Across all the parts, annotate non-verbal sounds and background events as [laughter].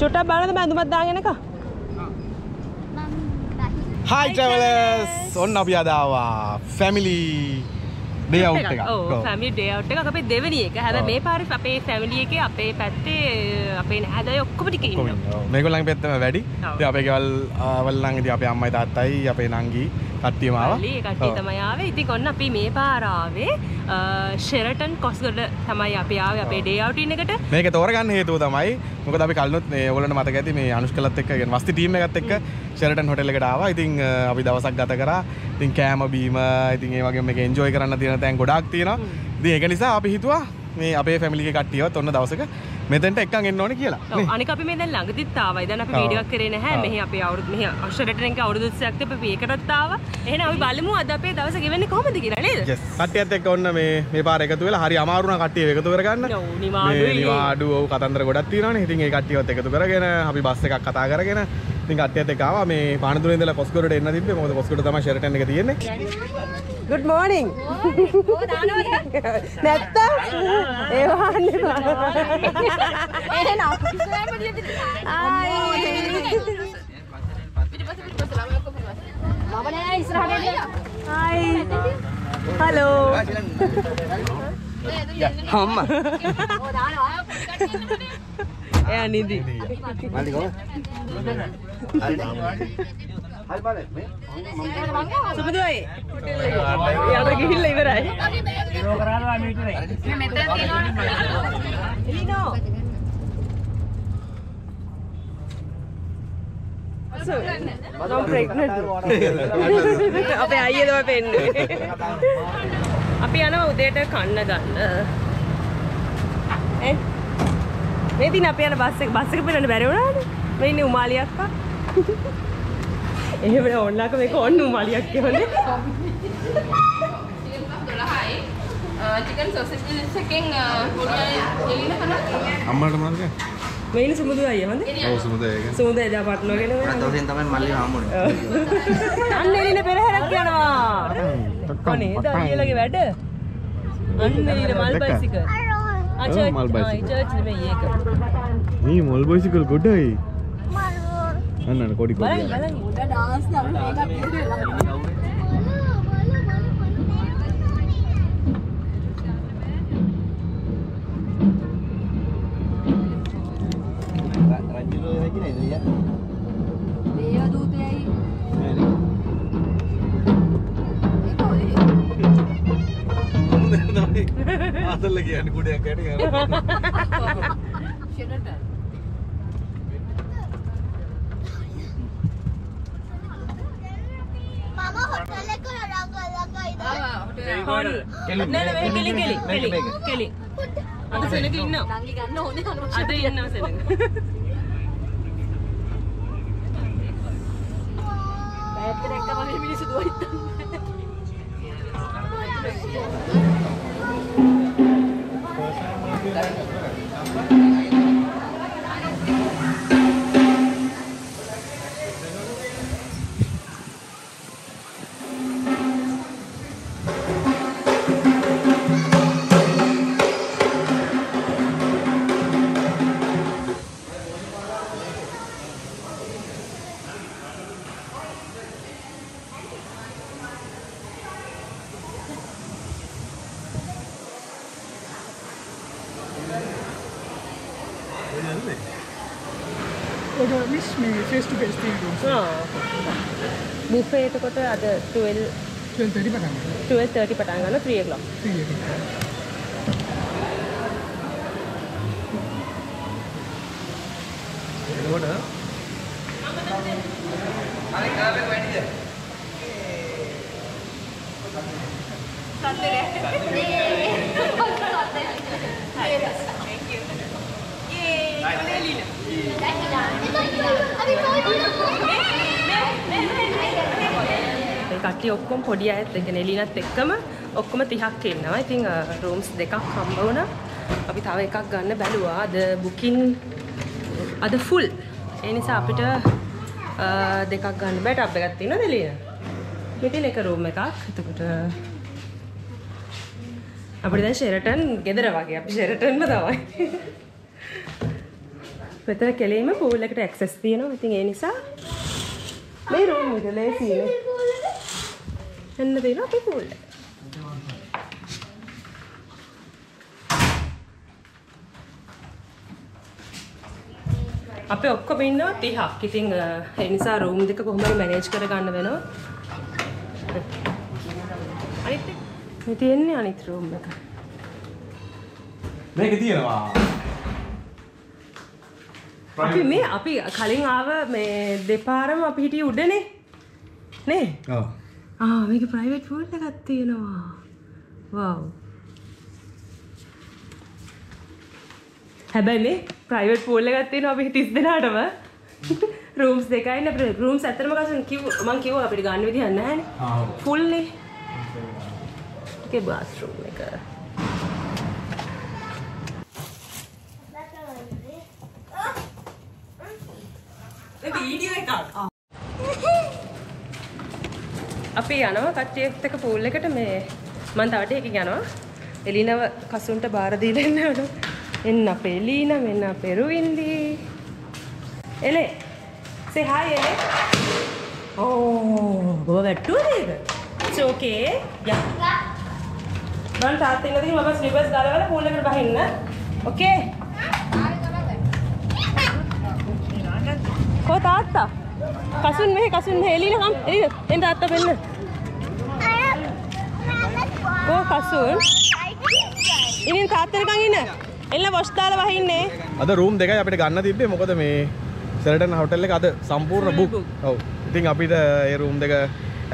චුට්ටක් බලන්න බැඳුමක් දාගෙනක හයි ට්‍රවලස් ඔන්න අපි අදාවා ෆැමිලි ෆැමි ඩේවට් එක අපේ දෙවනි එක. හැබ මේ පාරි අපේ ෆැමිලිය එක අපේ පැත්තේ අපේ නැහැදයි ඔක්කොමටික ඉන්න මේගොල්ලන් පැත්තම වැඩි. අපේ ගෙවල් වල්ලං ඉතින් අපේ අම්මයි තාත්තයි අපේ නංගි කට්ටියම ආවා පල්ලි කට්ටිය. තමයි ආවේ ඉතින් ඔන්න අපි මේ පාරාවේ ෂෙරටන් කොස්ගොඩ තමයි අපි ආවේ අපේ ඩේ අවුටින් එකට මේක තෝරගන්න හේතුව තමයි මොකද අපි කල්නොත් මේ ඔයගොල්ලන්ට මතක ඇති මේ අනුෂ්කලත් එක්ක කියන්නේ වස්ති ටීම් එකත් එක්ක ෂෙරටන් හොටෙල් එකට ආවා. ඉතින් අපි දවසක් ගත කරා. ඉතින් කෑම බීම ඉතින් ඒ වගේම මේක එන්ජොයි කරන්න තියෙන තැන් ගොඩාක් තියෙනවා. ඉතින් ඒක නිසා අපි හිතුවා මේ අපේ ෆැමිලි කට්ටියවත් ඔන්න දවසක මෙතෙන්ට එක්කන් එන්න ඕනේ කියලා. ඔව්, අනික අපි මේ දැන් ළඟදිත් ආවා. දැන් අපි. වීඩියෝ එකක් කරේ නැහැ. මෙහි අපේ අවුරුදු මෙහි එකේ අවුරුදු 30ක් තිබ්බ අපි ඒකටත් ආවා. එහෙනම් අපි බලමු අද අපේ දවස ගෙවෙන්නේ කොහොමද කියලා නේද? yes. කට්ටියත් එක්ක ඔන්න මේ මේ පාර එකතු වෙලා හරි අමාරු නා කට්ටිය එකතු කරගන්න. ඔව්, නිවාඩුයි. නිවාඩු ඔව් කතන්දර ගොඩක් තියෙනවානේ. ඉතින් ඒ කට්ටියවත් එකතු කරගෙන අපි බස් එකක් කතා කරගෙන ඉතින් කට්ටියත් එක්ක ආවා මේ පානදුරේ ඉඳලා කොස්කොඩට එන්න තිබ්බේ. මොකද කොස්කොඩ තමයි ෂෙරටන් එක තියෙන්නේ. Good morning. [laughs] නැත්තම්? ඒ වහන්නේ හලෝ හම්ම එයා නිදි සුබදයි යට ගිහිල්ල ඉවරයි එලිනෝ I'm pregnant. අපේ අයිය තමයි පෙන්නේ. අපි යනවා උදේට කන්න ගන්න. ඈ මේ දින අපි යන බස් එක බස් එක පෙන්නන්න බැරි වුණානේ. මේ ඉන්නේ උමාලි අක්කා. එහෙම ඕන්නාක මේක ඕන්න උමාලි අක්කේ චිකන් සොසේජ් එකෙන් පොඩි එලින කනවා අම්මට මාර්ගය. මේ ඉන්නේ සුමුදු අයියා හොඳ. ඔව් සුමුද ඒක. සුමුදු එදා පටලවාගෙන වෙනවා. දවසෙන් තමයි මල්ලි හාමුනේ අන්න එලින පෙරහැරක් යනවා. අනේ දායිලගේ වැඩ. අන්න එලින මල් බයිසිකල්. ආ ඔව්, මල් චර්ච් bicycle. චර්ච් නෙමෙයි ඒක. මේ මොල් බයිසිකල් ගොඩයි. අන්න අන්න කොඩි කොඩි. බලන්න බලන්න. ආසල්ල කියන්නේ කුඩයක් ඇට මම හොටල් එක රඟ ළඟයිද හොල්. නෑ නෑ මේ කෙලි කෙලි කෙලි කෙලි. අද සෙනග ඉන්නවා. ගන්න ඕනේ අද ඉන්නවා සෙනග. බෑග් එක දැක්කම මේ මිනිස්සු දුවයිත් බුෆේ එතකොට අද 12 12:30 පටන් 12:30 පටන් ගන්න 3 o'clock. ගන්නවා. ඒ කට්ටිය ඔක්කොම පොඩි අයත් ඒ කියන්නේ එලිනත් එක්කම ඔක්කොම 30ක් ඉන්නවා. ඉතින් රූම්ස් දෙකක් හම්බ වුණා. අපි තව එකක් ගන්න බැලුවා. අද බුකින් අද ෆුල්. ඒ නිසා අපිට අ, දෙකක් ගන්න බෑ. ටබ් එකක් තියෙනවද එලින? මෙතන එක රූම් එකක්. එතකොට අපිට දැන් ෂෙරටන් ගෙදර වගේ. අපි ෂෙරටන්ම තමයි. මෙතන කෙලීම පූල් එකට ඇක්සස් තියෙනවා. ඉතින් ඒ නිසා මේ රූම් එක ලේසියිනේ. එන්න දෙනවා අපි පූල් එක. අපේ ඔක්කොම ඉන්නවා 30ක්. ඉතින් ඒ නිසා රූම් දෙක කොහොම හරි මැනේජ් කරගන්න වෙනවා. අනිත් මේ තියෙන්නේ අනිත් රූම් එක. මේක තියෙනවා අපි මේ අපි කලින් ආව මේ දෙපාරම අපි හිටියේ උඩනේ. නේ? ඔව් ආ මේක ප්‍රයිවට් පූල් එකක් තියෙනවා. වව්. හැබැයි මේ ප්‍රයිවට් පූල් එකක් තියෙනවා අපි 30 දෙනාටම. [laughs] රූම්ස් දෙකයි නේ අපිට රූම්ස් ඇත්තටම කසන් කිව් මං කිව්වා අපිට ගන්න විදිහක් නැහැ නේ. ෆුල් නේ. ඒකේ බාත්රූම් එක. ඒ වීඩියෝ එකක්. අපි යනවා කට්ටියත් එක්ක පූල් එකට මේ මම තව ටිකකින් යනවා. එලිනව කසුන්ට බාර දීලා එන්න ඕන. එන්න අපේ එලින මෙන්න අපේ රුවින්දි. එලේ. say hi එලේ. ඕ බව වැට්ටුවද ඒක? it's okay. yeah. මම තාත්තා ඉන්නදී මම ස්ලිපර්ස් දාලා පූල් එකට බහින්න. okay. කෝ තාත්තා? කසුන් මෙහෙ කසුන් මෙහෙ එලින කම් එලින එන්න තාත්තා වෙන්න. කෝ කසුන්? ඉතින් තාත්තා නිකන් ඉන්න. එල්ල වොෂ් දාලා වහින්නේ. අද රූම් දෙකයි අපිට ගන්න තිබ්බේ මොකද මේ සෙරටන් හොටෙල් එක අද සම්පූර්ණ බුක්. ඔව් ඉතින් අපිට ඒ රූම් දෙක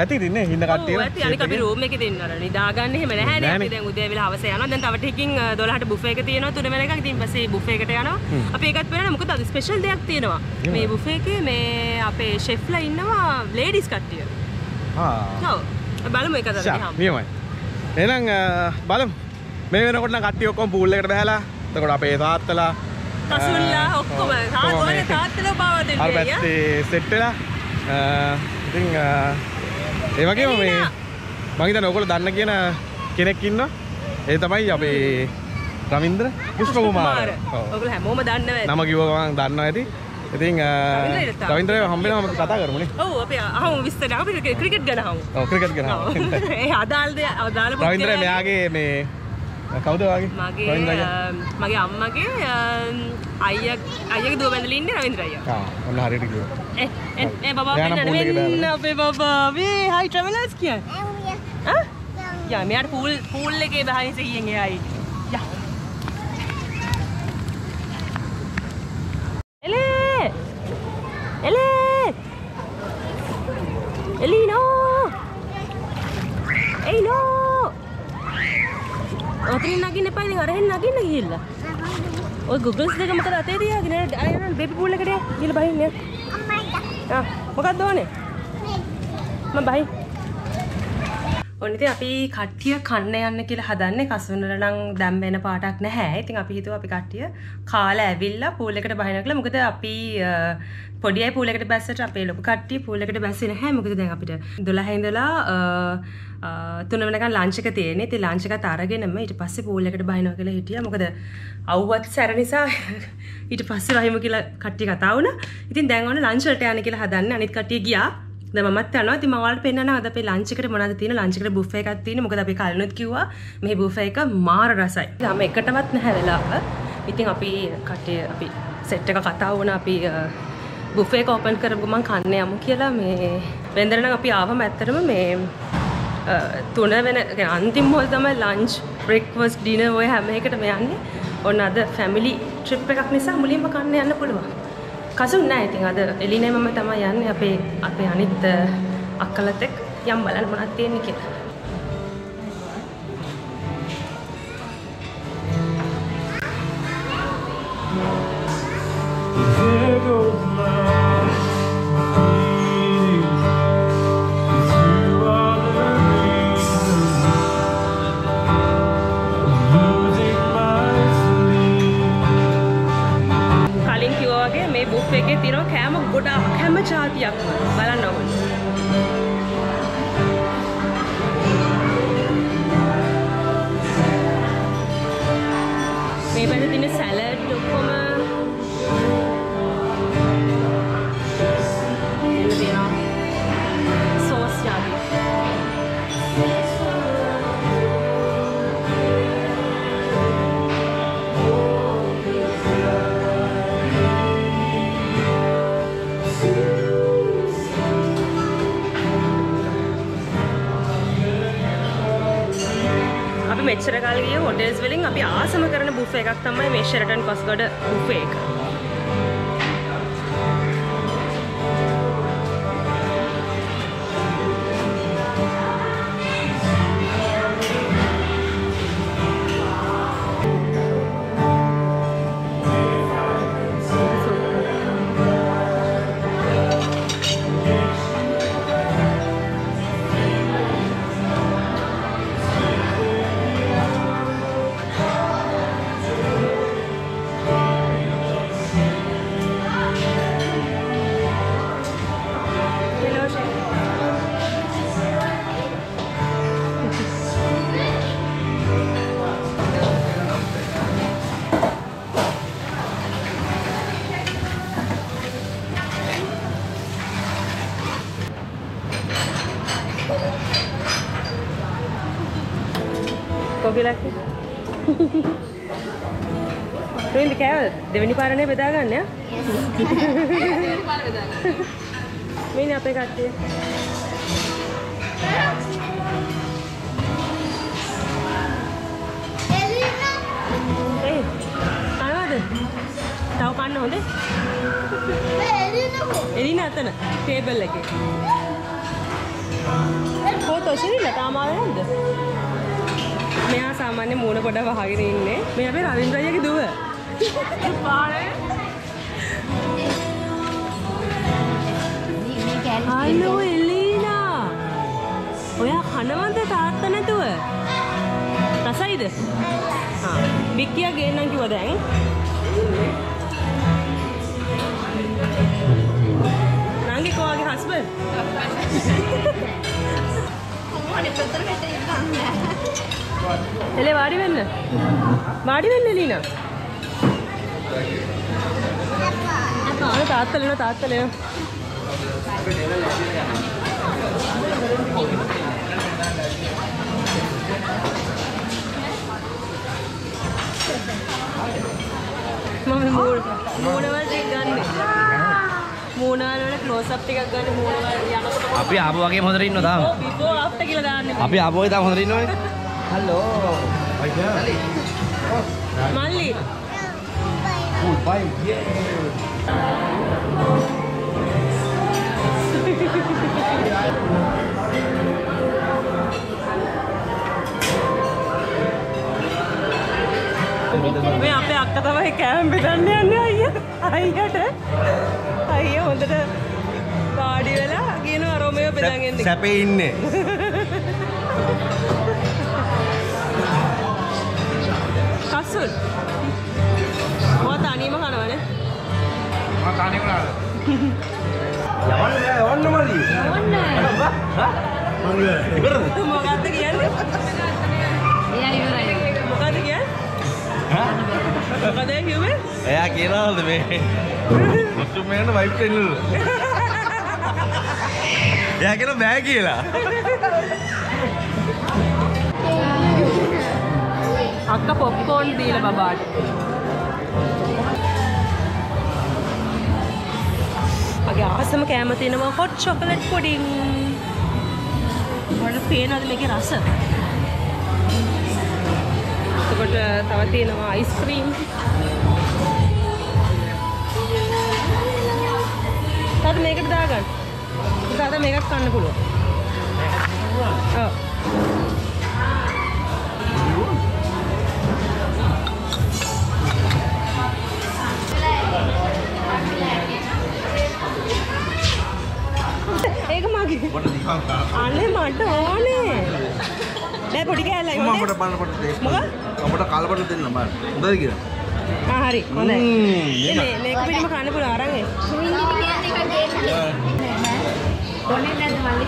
ඇති ඉතින්නේ හින්න කට්ටිය ඇති අනික අපි රූම් එකේ දෙන්නවල නිදාගන්න එහෙම නැහැ නේ. අපි දැන් උදේ වෙලා හවස යනවා දැන් තව ටිකකින් 12ට බුෆේ එක තියෙනවා තුන වෙනකන් ඉතින් පස්සේ බුෆේ එකට යනවා අපි ඒකත් වෙනවා මොකද අද ස්පෙෂල් දෙයක් තියෙනවා මේ බුෆේ එකේ මේ අපේ ෂෙෆ්ලා ඉන්නවා ලේඩිස් කට්ටිය ආ ඔව් බලමු ඒක අද ෂා, නියමයි එහෙනම් අ, බලමු මේ වෙනකොට නම් කට්ටිය ඔක්කොම පූල් එකට බහැලා එතකොට අපේ තාත්තලා කසුල්ලා ඔක්කොම තාත්තලා බව අර දෙන්නේ අයියා. පැත්තේ සෙට් වෙලා ඉතින් ඒ වගේම මේ. මම හිතන්නේ ඔයගොල්ලෝ දන්න කියන කෙනෙක් ඉන්නවා ඒ තමයි අපේ රවින්ද්‍ර පුෂ්ප කුමාර. ඔයගොල්ලෝ හැමෝම දන්නවා. නම කිව්ව ගමන් දන්නවා ඇති ඉතින් අ, රවින්ද්‍ර ඉරතා. රවින්ද්‍රව හම්බෙනවම අපි කතා කරමුනේ ඔව් අපි අහමු විස්තර අපි ක්‍රිකට් ගැන අහමු. ඔව් ක්‍රිකට් ගැන ඔව්. [laughs] ඒ අදාළ දේ අදාළ රවින්ද්‍ර පුද්ගලයා- මෙයාගේ මේ කවුද වගේ මගේ මගේ අම්මගේ අයිය අයියගේ දුව බැඳලා ඉන්නේ රවින්ද්‍ර අයියා. ආ ඔන්න හරියට කිව්වා ඒ ඒ බබා pool දාලා. අපේ බබා මේ හයි ට්‍රැවලර්ස් කියන්නේ. ආ? යා මෙයාට පූල් පූල් එකේ බහින් සිහියෙන් එයයි. යා. එලේ! එලේ! එලිනෝ! එයිනෝ! ඔතනින් නගින්න එපා ඉතින් අරහෙන් නගින්න ගිහිල්ලා. ඔය ගුගල්ස් දෙක මොකද අතේ තියාගෙන අයන බේබි පූල් එකට ගිහලා බහින්න. ආ මොකක්ද ඕනේ? මම බයි. ඔන්න ඉතින් අපි කට්ටිය කන්න යන්න කියලා හදන්නේ කසුනර නම් දැන් වෙන පාටක් නැහැ. ඉතින් අපි හිතුවා අපි කට්ටිය කාලා ඇවිල්ලා පූල් එකට බහිනවා කියලා. මොකද අපි අ, පොඩි අය පූල් එකට බැස්සට අපේ ලොකු කට්ටිය පූල් එකට බැස්සේ නැහැ. මොකද දැන් අපිට 12 ඉඳලා අ, අ, තුන වෙනකන් ලන්ච් එක තියෙන්නේ. ඉතින් ලන්ච් එකත් අරගෙනම ඊට පස්සේ පූල් එකට බහිනවා කියලා හිටියා. මොකද අවුවත් සැර නිසා [laughs] ඊට පස්සේ වහිමු කියලා කට්ටිය කතා වුණා. ඉතින් දැන් ඔන්න ලන්ච් වලට යන්න කියලා හදන්නේ. අනිත් කට්ටිය ගියා. දැන් මමත් යනවා. ඉතින් මම ඔයාලට පෙන්නනවා අද අපේ ලන්ච් එකට මොනවද තියෙන ලන්ච් එකට බුෆේ එකක් තියෙන. මොකද අපි කලිනුත් කිව්වා මේ බුෆේ එක මාර රසයි. ළම එකටවත් නැහැ වෙලාව. ඉතින් අපි කටේ අපි සෙට් එක කතා වුණා අපි බුෆේ කෝපන් කරපු මං කන්න යමු කියලා මේ වෙන්දරන අපි ආවම ඇත්තරම මේ තුන වෙන අන්තිම් හොල් තමයි ලංච් බ්‍රෙක්වස් ඩින ඔය හැම එකට මේ යන්නේ ඔන්න අද ෆැමිලි ට්‍රිප් එකක් නිසා මුලින්ම කන්න යන්න පුළුවන් කසුන් නෑ ඉතින් අද එලිනේ මම තමයි යන්නේ අපේ අපේ අනිත් අ, අක්කලත් එක්ක යම් බලන්න මොනවද තියෙන්නේ කියලා. There goes හැම જાතියක්ම බලන්න ඕනේ. මේ පැත්තේ තියෙන සැලඩ් ඔක්කොම මෙච්චර කල් ගිය හොටෙල්ස් වලින් අපි ආසම කරන බුෆේ එකක් තමයි මේ ෂෙරටන් කොස්ගොඩ බුෆේ එක. කෑවද දෙවෙනි පාරනේ බෙදා ගන්න යා මේනේ අපේ කට්ටිය. එලිනා ඒ කනවද? තව කන්න හොඳේ? එලිනකෝ එලින අතන ටේබල් එකේ. කෝතෝ ශිරිල්ල තාම ආවේ නැද්ද? මෙයා සාමාන්‍ය මූණ පොඩ වහගෙන ඉන්නේ. මේ අපේ රවින්ද්‍ර අයියාගේ දුව. හලෝ එලීනා ඔයා කනවද තාත්ත නැතුව? රසයිද? වික්කියා ගේන්නම් කිව්වා දැන්. නංගි කෝගේ හස්බන්ඩ් එලේ වාඩි වෙන්න. වාඩි වෙන්න එලීනා අනේ තාත්තල එනවා තාත්තල එනවා මම මූණ මූණවල ටික ගන්න මූණවල වල ක්ලෝස් අප් ටිකක් ගන්න මූණවල යනකොට අපි ආපු වගේ හොඳට ඉන්න තාම. බිෆෝ ආෆ්ටර් කියලා දාන්න අපි ආපු වගේ තාම හොඳට ඉන්නවනේ. හලෝ මල්ලි මේ අපේ අක්ක තමයි කෑම බෙදන්න යන්නේ අයියා අයියට. අයියා හොඳට වාඩි වෙලා කියන අරෝමය බෙදන් එන්නේ. සැපේ ඉන්නේ. කස්සුල් ඔය තනියම කනවනේ යවන්න යවන්න මල්ලි ඉවරද මොකක්ද කියන්නේ? එයා ඉවරයි. මොකක්ද කියන්නේ? මොකද කිව්වේ එයා කියනවාද මේ? මුස්තුම් මේකට වයිප් දෙන්නලු එයා කියන බෑ කියලා. අක්ක පොප්කෝන් දීලා බබාට මගේ ආසම කෑම තියෙනවා හොට් චොකලට් පුඩින් වල පේනවද මේකේ රස? එතකොට තව තියෙනවා අයිස්ක්‍රීම් තාත මේකට දාගන්න. තාත මේකත් කන්න පුළුවන්. ඔව් ඒක මගේ අනේ මට ඕනේ නෑ පොඩි කෑල්ලයි මම හොඳේ අපට බලන්න පොඩ්ඩක් ටේස්ට් මොකක්? කරන්න. අපට කලබල දෙන්න බලන්න. හොඳද කියලා? ආ හරි හොඳයි ඒ මේ මේක පිළිම කන්න පුළුවන් අරන් දෙන්න ඕනේ නැද්ද මල්ලි?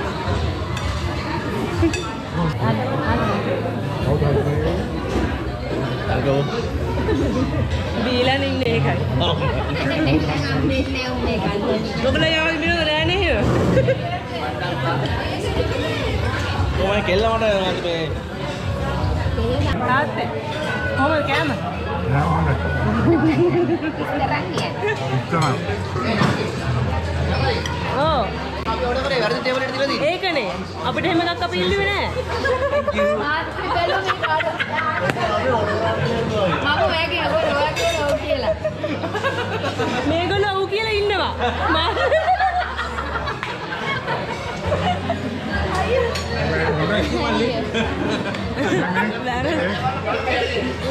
බීලා ඉන්නේ ඒකයි දෙන්නේ උනේ ගන්න. ඔබලා යාවි මිනු නෑ නේ එහෙම [laughs] කොහොමද කෙල්ල මට මේ තාත්තේ කොහමද කෑම ඕ ඒකනේ අපිට එහෙම එකක් අපි ඉල්ලුවේ නෑ. මේගොල්ලෝ ඔව් කියලා ඉන්නවා. [laughs]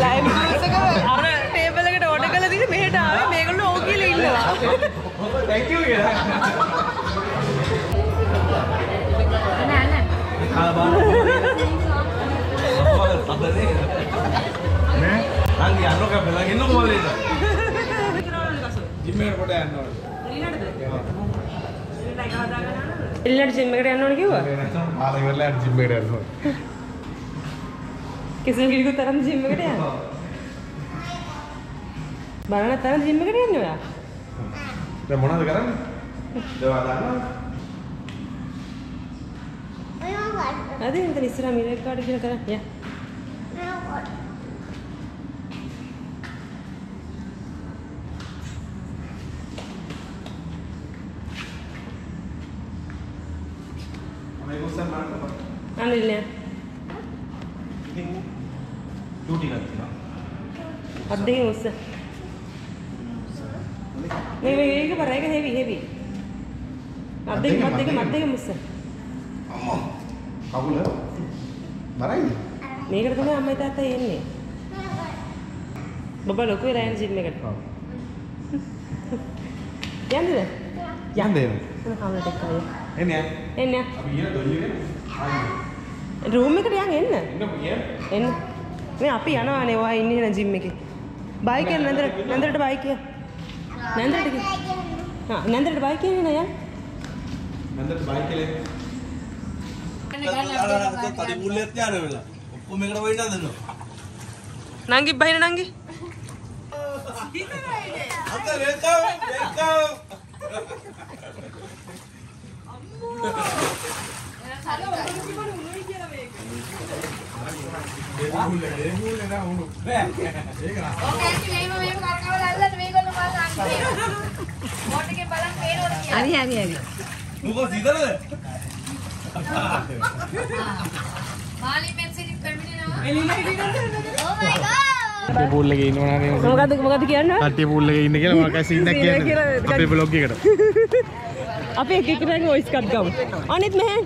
ලයිම් එක අර ටේබල් එකට ඕඩර් කරලා දීලා මෙහෙට ආවේ මේගොල්ලෝ ඔව් කියලා ඉන්නවා. thank you කියලා නෑ නෑ. නං කැපලා ඉන්න කොහොමද ජිම් එකට කොට යන්න ඕනේ එල්ලට ජිම් එකට යන්න ඕන ජිම් එකට යන්න ඕනේ [laughs] කිසිම කෙනෙකුට තරම් ජිම් එකට යන්න. බලන්න තරම් ජිම් එකට යන්නේ ඔයා. දැන් මොනවද කරන්නේ දේවා දාන්න අද ඉතින් ඉස්සරහ මිරර් කාඩ් කියලා කරා. යා. මේක උස්සන්න බලන්න අනිල්නේ. ඉතින් ඩියුටි එකක් තියෙනවා අත් දෙකෙන් උස්ස. මේ මේ මේක බර එක හෙවි හෙවි. අත් දෙක මත් දෙක මත් දෙක උස්ස. අම්මා කකුල බරයි මේකට තමයි අම්මයි තාත්තා එන්නේ. බබා ලොකු යන එන්න. එන්නේ. අපි ඊළ දොල්ලියේ රූම් එකට යන් එන්න. එන්න. මේ අපි යනවානේ ඔයා ඉන්නේ නේද ජිම් එකේ. බයික් එක නැන්දරට නැන්දරට බයික් එක. නැන්දරට ගිහ. හා නැන්දරට බයික් එක නේ යන්. මන්දට බයික් එකේ තඩි මුල්ලෙත් යාර වෙලා ඔක්කොම එකට වෙයිට දෙනවා නංගි බහින නංගි. අත වෙල්කම් වෙල්කම් හරි හරි හරි. මොකද සීතලද මාලි මෙන්සිටි පැමිණෙනවා. කට්ටිය පූල් එකේ ඉන්නවනේ නේ මොකද්ද මොකද්ද කියන්නේ? කට්ටිය පූල් එකේ ඉන්න කියලා සීන් එකක් සීන් එක කියලා කියන්නේ අපේ බ්ලොග් එකට [laughs] අපි එක එකටම වොයිස් එකක් ගමු. අනිත් මෙහෙන්.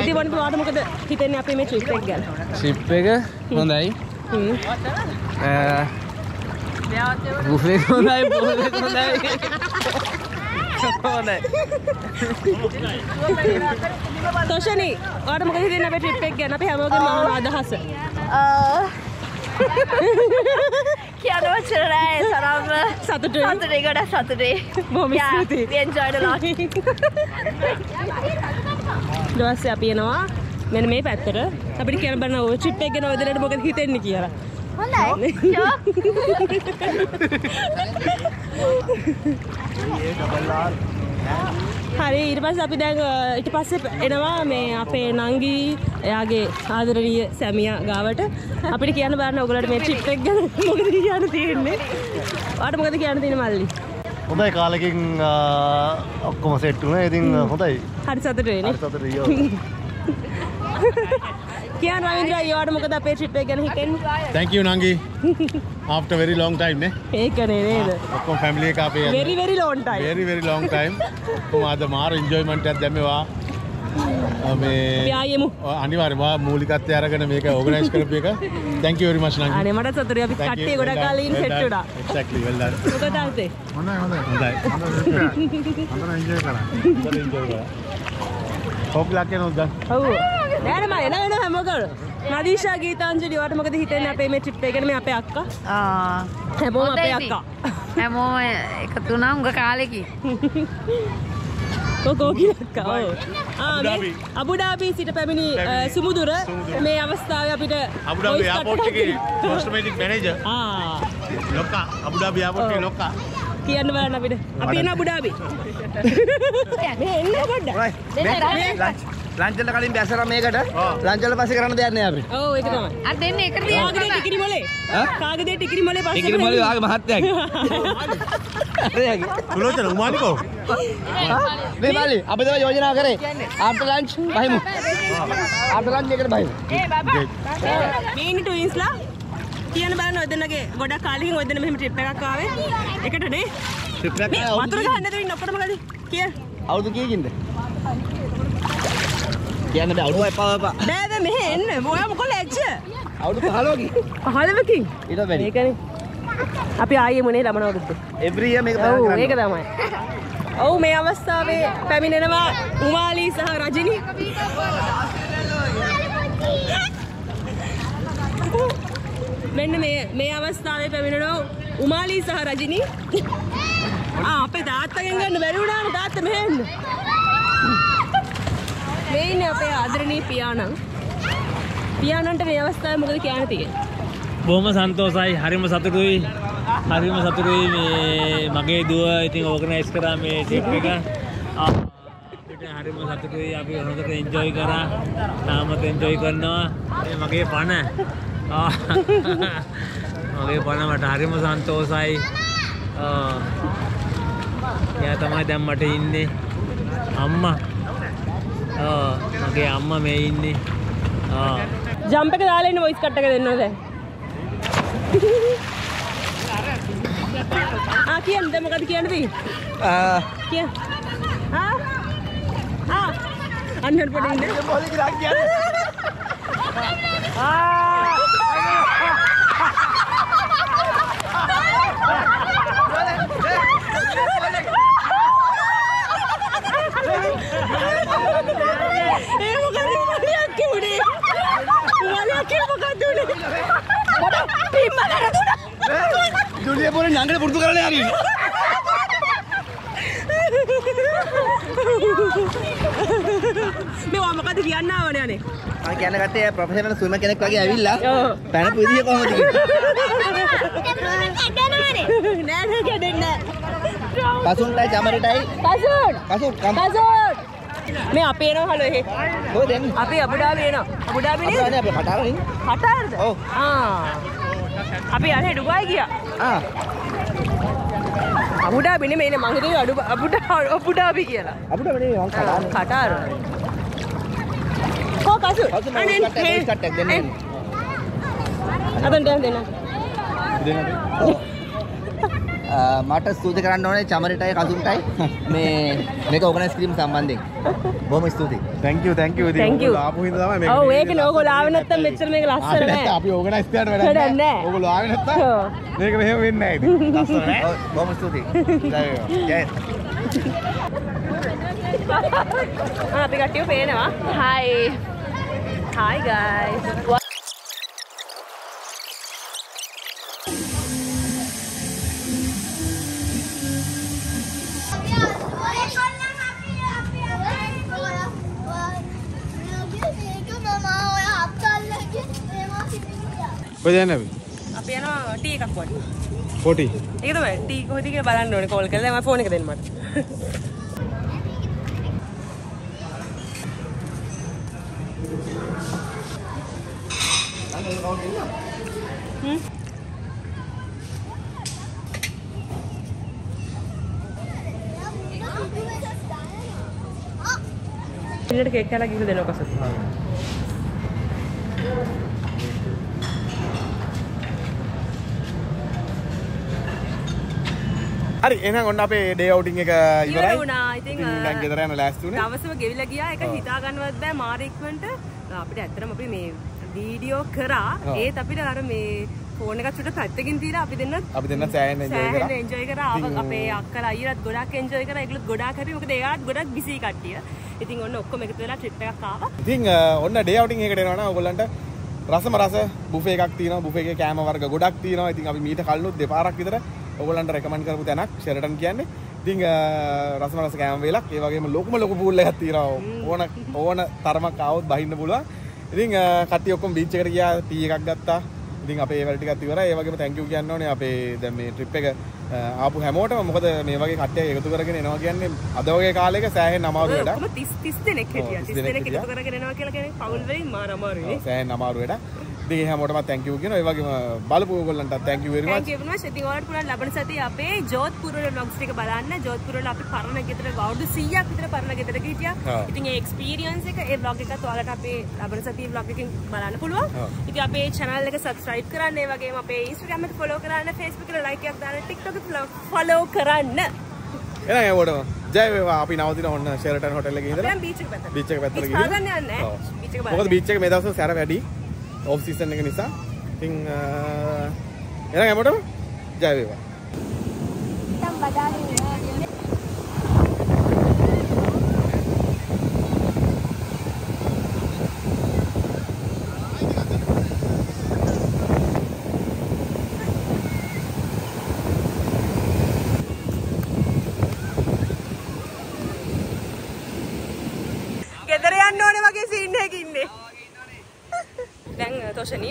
ඉතින් වන්න පුළුවන් මොකද හිතෙන්නේ අපි මේ ට්‍රිප් එක ගැන? ට්‍රිප් එක හොඳයි. හ්ම්. අහ. බුෆේ හොඳයි, බුෆේ හොඳයි. හොඳයි. තොෂනි, ඔයාට මොකද හිතෙන්නේ අපේ ට්‍රිප් එක ගැන? අපි හැමෝගෙම අහන අදහස. අහ වචන නෑ තරම්ම සතුටුයි. සතුටේ ගොඩක් සතුටේ බොහොම ස්තුතියි. we enjoyed a lot ඊට පස්සේ අපි එනවා මෙන්න මේ පැත්තට. අපිට කියන්න බෑ ඔය ට්‍රිප් එක ගැන ඔය දෙන්නට මොකද හිතෙන්නේ කියලා. හොඳයි ෂෝ හරි ඊට පස්සේ අපි දැන් ඊට පස්සේ එනවා මේ අපේ නංගි එයාගේ ආදරණීය සැමියා ගාවට අපිට කියන්න බලන්න ඔයගලට මේ ට්‍රිප් එක ගැන මොකද කියන්න තියෙන්නේ ඔයාට මොකද කියන්න තියෙන්නේ මල්ලි හොඳයි කාලෙකින් ඔක්කොම සෙට් වුණා. ඉතින් හොඳයි. හරි සතුටුයි නේ හරි සතුටුයි. [laughs] යෝ. කියන්න රවින්ද්‍ර අයියාට මොකද අපේ ට්‍රිප් එක ගැන හිතෙන්නේ? Thank you නංගි after very long time නේ ඒකනේ නේද? ඔක්කොම family එක අපේ very very long time. Very very long time. කොහොම අද මාර enjoyment එකක් දැම්මේවා. අ, මේ අනිවාර්යයෙන්ම ඔයා මූලිකත්වය අරගෙන මේක organize කරපු එක. Thank you very much නංගි අනේ මට සතුටුයි. අපි. කට්ටිය ගොඩක්. කාලෙකින් Well සෙට් done. වුණා. Exactly well done. මොකද තාත්තේ හොඳයි හොඳයි. හොඳයි. හොඳට එන්ජොයි කරා. හොඳට enjoy කරා. Hope luck එනවා දැන් ඔව් නෑ නෑ එන එන හැමෝගල නදීෂා ගීතාංජලි ඔයාට මොකද හිතෙන්නේ? අපේ මේ ට්‍රිප් එක මේ අපේ අක්කා? හැමෝම අපේ අක්කා. හැමෝම එකතු වුණා උඟ කාලෙකින්. කොකෝ කියක්කා ඔව් ආ මේ අබුඩාබි සිට පැමිණි සුමුදුර. මේ අවස්ථාවේ අපිට අබුඩාබි cut එකේ cosmetic manager. ආ. ලොක්කා. අබුඩාබි airport එකේ ලොක්කා. කියන්න බලන්න අපිට. අපි එන අබුඩාබි [laughs] මේ එන්න පොඩ්ඩක් ලංචල්ට කලින් බැසර මේකට ලංචල්ට පස්සේ කරන්න දෙයක් නෑ අපිට. ඔව් ඒක තමයි. අර දෙන්න එකට කාගේද ටිකිරි මොලේ? කාගේද ටිකිරි මොලේ පස්සේ ටිකිරි මොලේ වාගේ මහත්තයාගේ. සුලෝචන උමානිකෝ මේ බලි අපි තමයි යෝජනා කරේ. ආෆ්ටර් ලන්ච් බහිමු. ආෆ්ටර් ලන්ච් එකට බහිමු. ඒ බබා. මේ ඉන්නේ ට්වින්ස්ලා. කියන්න බලන්න ඔයදෙනගේ ගොඩක් කාලෙකින් ඔයදෙන මෙහෙම ට්‍රිප් එකක් ආවේ. එකට නේ. ට්‍රිප් එකක් ආවා. වතුර ගහන්න දෙන්න ඔක්කොටම ගලි. කිය. අවුරුදු කීයකින්ද? කියන්න බෑ අවුරුදු එපා එපා. බෑ බෑ මෙහෙ එන්න. ඔයා මොකද ලැජ්ජ? අවුරුදු 15කින්. 15කින්. ඊට වැඩි. ඒකනේ. අපි ආයේ මොනේ ළමන අවුරුද්ද. එවරි ඉයර් මේක ඔව් කරන්න. ඒක තමයි. ඔව් මේ අවස්ථාවේ පැමිණෙනවා උමාලි සහ රජිනි. මෙන්න මේ මේ අවස්ථාවේ පැමිණෙනවා උමාලි සහ රජිනි. ආ අපේ තාත්තගෙන් ගන්න බැරි වුණානේ තාත්තා මෙහෙ එන්න. මේ ඉන්නේ අපේ ආදරණීය පියාණන්. පියාණන්ට මේ අවස්ථාවේ මොකද කියන්න තියෙන්නේ? බොහොම සන්තෝසයි හරිම සතුටුයි. හරිම සතුටුයි මේ මගේ දුව ඉතින් ඕගනයිස් කරා මේ ට්‍රිප් එක. ආ, අපිට හරිම සතුටුයි. අපි හොඳට එන්ජොයි කරා. තාමත් එන්ජොයි කරනවා. මේ මගේ පණ. ආ, මගේ පණ මට හරිම සන්තෝසයි ආ, එයා තමයි දැන් මට ඉන්නේ. අම්මා. ආ, මගේ අම්මා මේ ඉන්නේ. ආ. ජම්ප් එක දාලා ඉන්න වොයිස් කට් එක දෙන්න දැන්. ආ. කියන්න දැන් මොකද කියන්න තියෙන්නේ? කියන්න. ආ ආ අන්නර පොඩි ඉන්න. [laughs] ඒ මොකද උමලියක් කිව්නේ? උමලියක් කිව්ව මොකද උනේ? මොකද පිම්ම කරදුනා? ජුලිය පොරේ නංගට පුරුදු කරලා හරියට. මේවා මොකද කියන්න ආවනේ අනේ? මම කියන්න ගත්තේ ප්‍රොෆෙෂනල් ස්විමර් කෙනෙක් වගේ ඇවිල්ලා ඔව්. පැනපු විදිය කොහොමද කියලා. නෑ නෑ කැඩෙන්නේ නෑ. කසුන්ටයි චමරටයි! කසුන් කම් කසුන්! මේ අපේ එනවා හලෝ එහෙ. කොහෙද එන්නේ? අපි අබුඩාබි එනවා. අබුඩාබි නේද? අනේ අපේ කටාරේ ඉන්නේ. කටාරද? ඔව්. ආ. අපි අනේ ඩුබායි ගියා. ආ අබුඩාබි නෙමෙයි නේ මං හිතුවේ අඩු අබුඩා අබුඩාබි කියලා. අපිට මේ මං කටාරේ. කටාර. කෝ කසු. අනේ වොයිස් කට්ටක් දෙන්න. අතෙන් දෙන්න දෙන්න. මට ස්තුති කරන්න ඕනේ චමරටයි කසුන්ටයි මේ මේක ඕගනයිස් කිරීම සම්බන්ධයෙන්. බොහොම ස්තුතියි. thank you thank you Thank you. ආපු හින්දා තමයි මේක ඔව් මේ ඒකනේ ඕගොල්ලෝ ආවේ නැත්තම් මෙච්චර මේක ලස්සන නෑ. අපි ඕගනයිස් කරාට වැඩක් නෑ. ඕගොල්ලෝ ආවේ නැත්තම්. මේක මෙහෙම වෙන්නේ නෑ ඉතින් ලස්සන නෑ බොහොම ස්තුතියි. ජය. ආ අපි කට්ටිය පේනවා. Hi. Hi guys. කොහෙද යන්නේ අපි අපි යනවා ටී එකක් වඩ. පොටි ඒක තමයි ටී කොහෙද කියලා බලන්න ඕනේ කෝල් කරලා මම ෆෝන් එක දෙන්න මට. පිළිට කේක් කලා ගිහලා දෙනවා කසත්. හරි එහෙනම් ඔන්න අපේ ඩේ අවුටින් එක ඉවර ඉවරයි. වුණා. ඉතින් ඉතින් දැන් ගෙදර යන ලෑස්ති උනේ. දවසම ගෙවිලා ගියා. ඒක හිතා ගන්නවත් බෑ මාර ඉක්මනට. අපිට ඇත්තටම අපි මේ වීඩියෝ කරා. ඒත් අපිට අර මේ ෆෝන් එකත් චුට්ට පැත්තකින් තියලා අපි දෙන්නත් අපි දෙන්න සෑහෙන එන්ජොයි කරා. එන්ජොයි කරා. අපේ අක්කලා අයියලත් ගොඩක් එන්ජොයි කරා. ඒගොල්ලොත් ගොඩාක් හරි මොකද එයාත් ගොඩක් බිසි කට්ටිය. ඉතින් ඔන්න ඔක්කොම එකතු වෙලා ට්‍රිප් එකක් ආවා. ඉතින් ඔන්න ඩේ අවුටින් එකට එනවා නම් ඔයගොල්ලන්ට රසම රස බුෆේ එකක් තියෙනවා. බුෆේ එකේ කෑම වර්ග ගොඩක් තියෙනවා. ඉතින් අපි මීට කලිනුත් දෙපාරක් විතර ඔයගොල්ලන්ට රෙකමන්ඩ් කරපු තැනක් ෂෙරටන් කියන්නේ. ඉතින් අ, රසම රස කෑම වේලක්. ඒ වගේම ලොකුම ලොකු පූල් එකක් තියෙනවා. ඕන ඕන තරමක් ආවොත් බහින්න පුළුවන්. ඉතින් අ, කට්ටිය ඔක්කොම බීච් එකට ගියා ටී එකක් ගත්තා. ඉතින් අපේ ඒවල ටිකක් ඉවරයි. ඒ වගේම thank you කියන්න ඕනේ අපේ දැන් මේ trip එක ආපු හැමෝටම. මොකද මේ වගේ කට්ටියක් එකතු කරගෙන එනවා කියන්නේ අද වගේ කාලෙක සෑහෙන අමාරු වැඩක්. ඔක්කොම 30 30 දෙනෙක් හිටියා. 30 දෙනෙක්. එකතු කරගෙන එනවා කියලා කියන්නේ පවුල් වලින් මාර අමාරුයි. සෑහෙන අමාරු වැඩක් ඉතින් ඒ හැමෝටම thank you කියනවා ඒ වගේම බලපු very much. ඉතින් ඔයාලට පුළුවන් ලබන සතියේ අපේ ජෝධ්පුර වල vlogs ටික බලන්න. ජෝධ්පුර වල අපි පරණ ගෙදර අවුරුදු 100ක් විතර පරණ ගෙදරක හිටියා. ආ. ඉතින් ඒ experience එක ඒ vlog එකත් ඔයාලට අපේ ලබන vlog එකකින් බලන්න පුළුවන්. ආ. ඉතින් අපේ channel එක subscribe කරන්න, ඒ වගේම අපේ එක follow කරන්න, like එකක් දාන්න, එක follow කරන්න. එහෙනම් හැමෝටම ජය වේවා අපි නවතින ඔන්න ෂෙරටන් හොටෙල් එකේ ඉඳලා beach එක පැත්තට. බීච් එක පැත්තට ගිහින් මොකද. බීච් එක මේ දවස්වල සැර වැඩි ඔෆ් සීසන් එක නිසා. ඉතින් අ, එහෙනම් හැමෝටම ජය වේවා. ගෙදර යන්න ඕනේ වගේ සීන් එකක ඉන්නේ.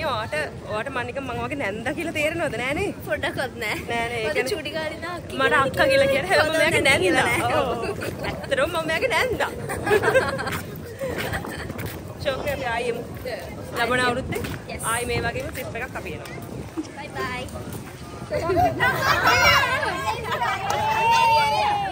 ඔයාට ඔයාට මම නිකන් මම වගේ නැන්දා කියලා තේරෙනවද නෑනේ? පොඩ්ඩක්වත් නෑ. නෑ නෑ චුටි අක්කි මට අක්කා කියලා කියන හැම කියලා නැන්දා. [laughs] ඇත්තටම මම මෙයාගේ නැන්දා. [laughs] ෂෝක් එක ආයෙම ලබන අවුරුද්දේ ආයෙ මේ වගේම ට්‍රිප් එකක් අපි එනවා. Bye bye. [laughs]